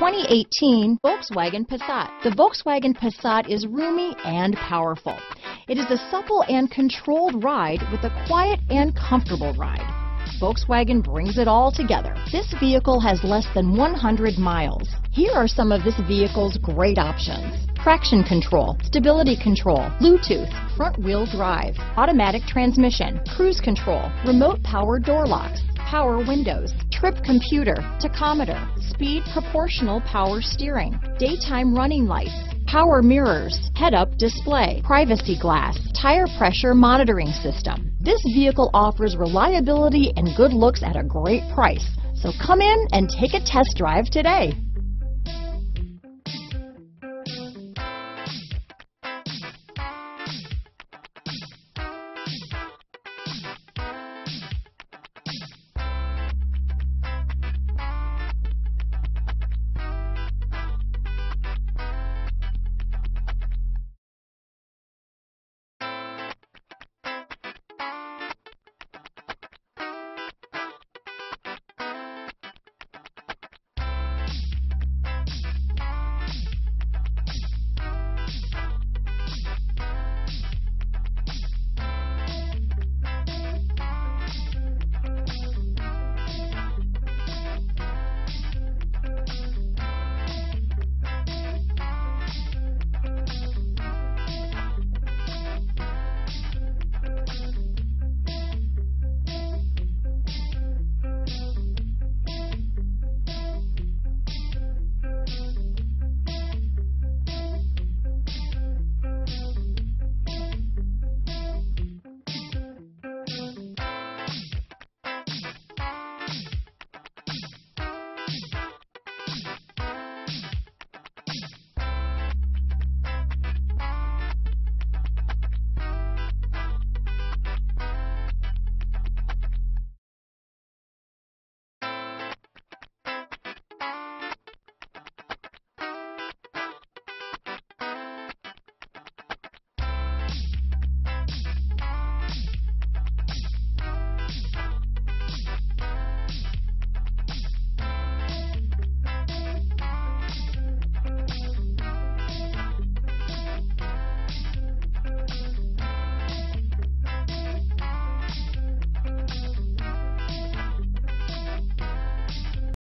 2018 Volkswagen Passat. The Volkswagen Passat is roomy and powerful. It is a supple and controlled ride with a quiet and comfortable ride. Volkswagen brings it all together. This vehicle has less than 100 miles. Here are some of this vehicle's great options. Traction control, stability control, Bluetooth, front wheel drive, automatic transmission, cruise control, remote power door locks, power windows, trip computer, tachometer, speed proportional power steering, daytime running lights, power mirrors, head-up display, privacy glass, tire pressure monitoring system. This vehicle offers reliability and good looks at a great price. So come in and take a test drive today.